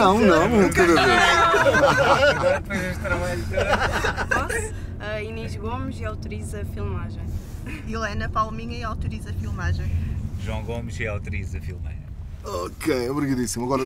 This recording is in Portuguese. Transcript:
Não, não, nunca, cada. Agora depois deste trabalho Inês Gomes e autoriza a filmagem. Helena Palminha e autoriza a filmagem. João Gomes e autoriza a filmeira. Ok, obrigadíssimo. Agora